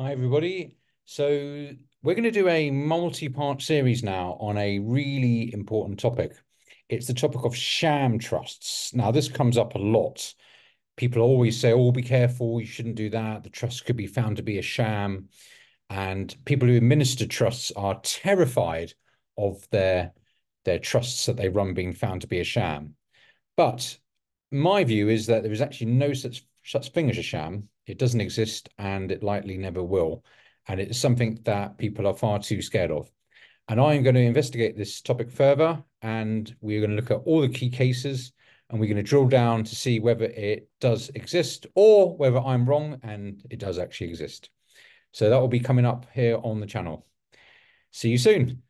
Hi, everybody. So, we're going to do a multi part series now on a really important topic. It's the topic of sham trusts. Now, this comes up a lot. People always say, oh, be careful, you shouldn't do that. The trust could be found to be a sham. And people who administer trusts are terrified of their, their trusts that they run being found to be a sham. But my view is that there is actually no such such thing as a sham. It doesn't exist and it likely never will. And it's something that people are far too scared of. And I'm going to investigate this topic further and we're going to look at all the key cases and we're going to drill down to see whether it does exist or whether I'm wrong and it does actually exist. So that will be coming up here on the channel. See you soon.